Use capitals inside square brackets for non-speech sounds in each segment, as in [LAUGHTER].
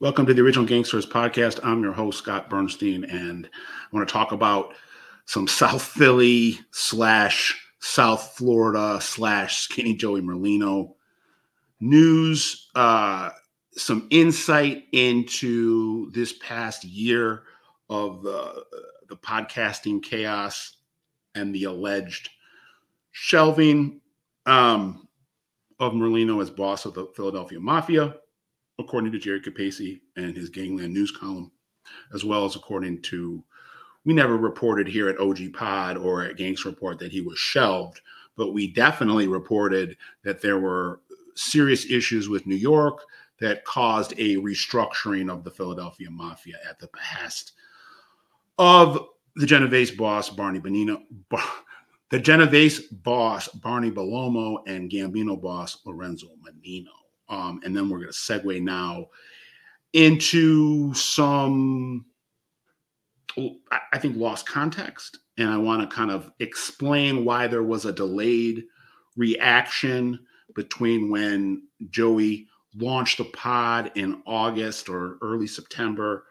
Welcome to the Original Gangsters podcast. I'm your host, Scott Burnstein, and I want to talk about some South Philly slash South Florida slash Skinny Joey Merlino news, uh, some insight into this past year of the, the podcasting chaos and the alleged shelving um, of Merlino as boss of the Philadelphia Mafia according to Jerry Capeci and his Gangland News column, as well as according to, we never reported here at OG Pod or at Gangs Report that he was shelved, but we definitely reported that there were serious issues with New York that caused a restructuring of the Philadelphia Mafia at the behest of the Genovese boss, Barney Benino. The Genovese boss, Barney Bellomo, and Gambino boss, Lorenzo Mannino. Um, and then we're going to segue now into some, I think, lost context. And I want to kind of explain why there was a delayed reaction between when Joey launched the pod in August or early September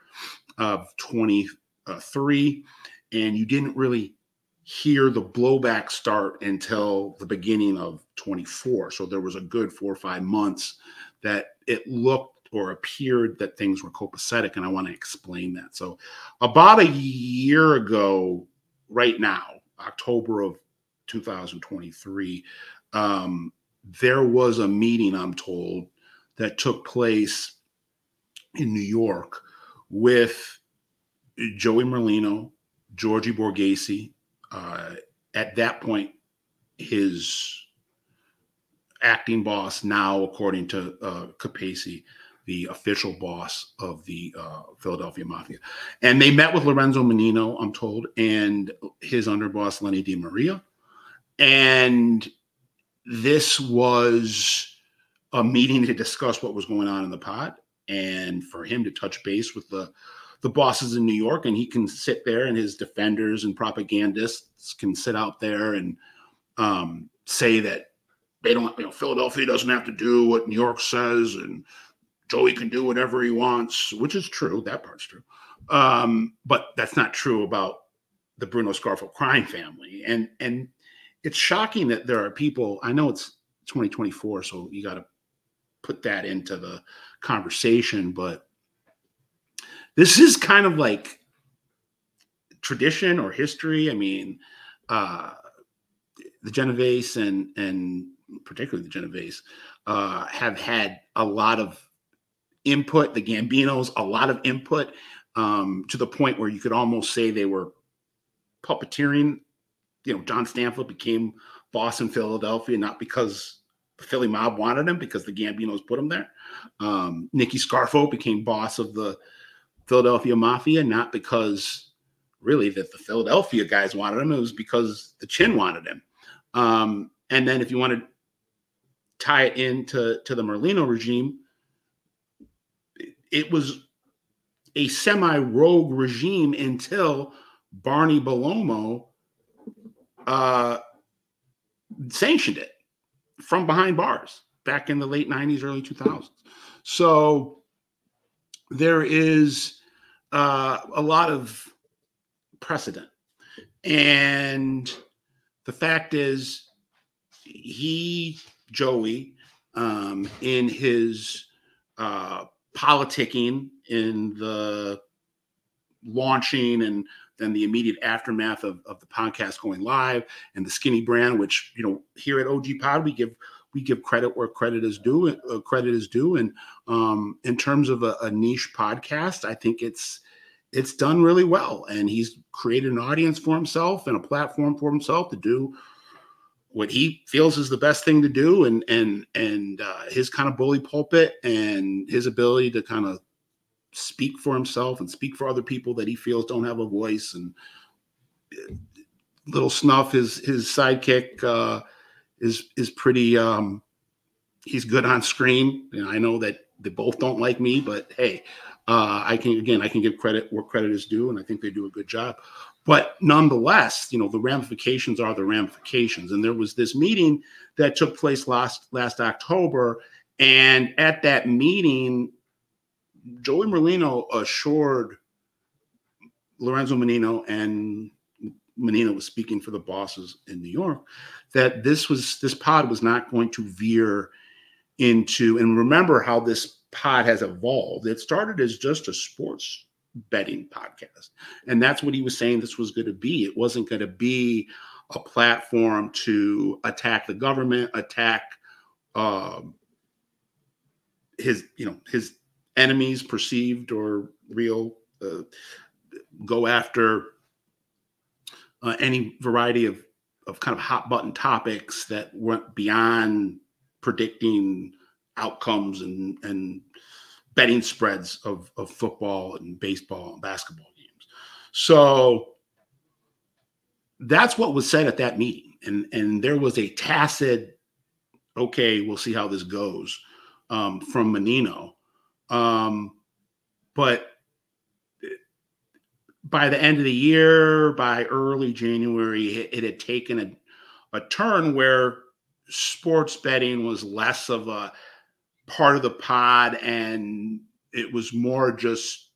of 23. And you didn't really hear the blowback start until the beginning of 24. So there was a good four or five months that it looked or appeared that things were copacetic. And I want to explain that. So about a year ago, right now, October of 2023, um, there was a meeting, I'm told, that took place in New York with Joey Merlino, Georgie Borgesi, uh, at that point, his acting boss, now according to uh, the official boss of the uh, Philadelphia Mafia. And they met with Lorenzo Mannino, I'm told, and his underboss, Lenny Di Maria. And this was a meeting to discuss what was going on in the pod and for him to touch base with the the bosses in New York, and he can sit there, and his defenders and propagandists can sit out there and um, say that they don't, you know, Philadelphia doesn't have to do what New York says, and Joey can do whatever he wants, which is true. That part's true, um, but that's not true about the Bruno Scarfo crime family, and and it's shocking that there are people. I know it's 2024, so you got to put that into the conversation, but this is kind of like tradition or history. I mean, uh, the Genovese and and particularly the Genovese uh, have had a lot of input. The Gambinos, a lot of input um, to the point where you could almost say they were puppeteering. You know, John Stanfa became boss in Philadelphia not because the Philly mob wanted him, because the Gambinos put him there. Um, Nicky Scarfo became boss of the Philadelphia Mafia, not because really that the Philadelphia guys wanted him. It was because the Chin wanted him. Um, and then if you want to tie it into to the Merlino regime, it was a semi-rogue regime until Barney Bellomo uh, sanctioned it from behind bars back in the late 90s, early 2000s. So there is uh, a lot of precedent. And the fact is, he, Joey, um, in his uh, politicking in the launching and then the immediate aftermath of, of the podcast going live and the skinny brand, which, you know, here at OG Pod, we give we give credit where credit is due. Uh, credit is due, and um, in terms of a, a, niche podcast, I think it's it's done really well, and he's created an audience for himself and a platform for himself to do what he feels is the best thing to do, and and and uh, his kind of bully pulpit and his ability to kind of speak for himself and speak for other people that he feels don't have a voice and uh, little snuff his his sidekick uh is is pretty um he's good on screen. And I know that they both don't like me, but hey, uh, I can again I can give credit where credit is due, and I think they do a good job. But nonetheless, you know the ramifications are the ramifications, and there was this meeting that took place last last October, and at that meeting, Joey Merlino assured Lorenzo Mannino and Mannino was speaking for the bosses in New York that this was this pod was not going to veer into and remember how this pod has evolved. It started as just a sports betting podcast. And that's what he was saying this was going to be. It wasn't going to be a platform to attack the government, attack um, his, you know, his enemies, perceived or real, uh, go after uh, any variety of of kind of hot button topics that went beyond predicting outcomes and and betting spreads of, of football and baseball and basketball games. So that's what was said at that meeting. And, and there was a tacit, okay, we'll see how this goes um, from Mannino. Um, but by the end of the year, by early January, it, had taken a, a turn where sports betting was less of a part of the pod, and it was more just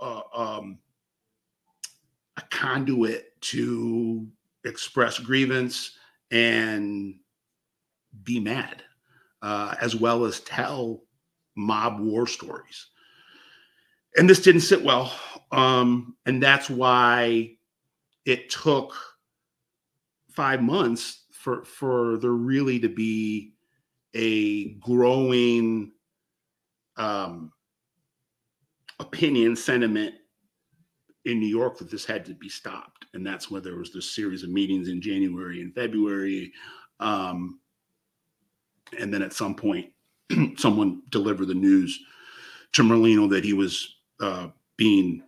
uh, um, a conduit to express grievance and be mad, uh, as well as tell mob war stories. And this didn't sit well. Um, and that's why it took five months for for there really to be a growing um, opinion sentiment in New York that this had to be stopped, and that's when there was this series of meetings in January and February, um, and then at some point, [CLEARS THROAT] someone delivered the news to Merlino that he was uh, being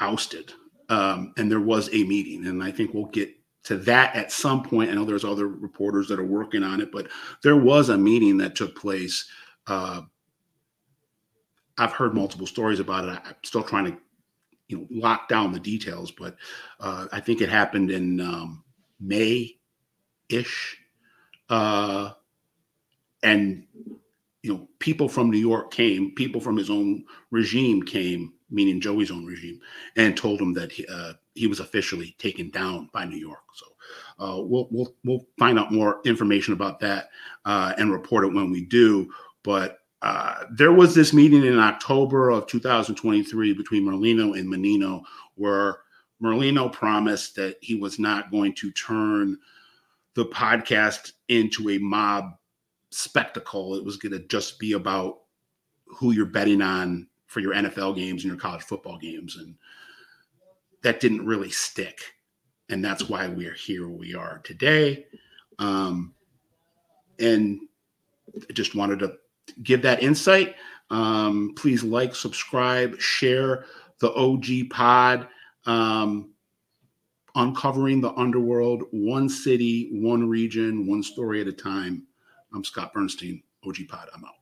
ousted, um, and there was a meeting, and I think we'll get to that at some point. I know there's other reporters that are working on it, but there was a meeting that took place. Uh, I've heard multiple stories about it. I'm still trying to, you know, lock down the details, but uh, I think it happened in um, May ish. Uh, and, you know, people from New York came, people from his own regime came, meaning Joey's own regime, and told him that he, uh, he was officially taken down by New York. So uh, we'll we'll we'll find out more information about that uh, and report it when we do. But uh, there was this meeting in October of 2023 between Merlino and Mannino, where Merlino promised that he was not going to turn the podcast into a mob spectacle. It was going to just be about who you're betting on for your NFL games and your college football games. And that didn't really stick. And that's why we're here we are today. Um, and I just wanted to give that insight. Um, please like, subscribe, share the OG pod. Um, uncovering the underworld, one city, one region, one story at a time. I'm Scott Burnstein, OG Pod. I'm out.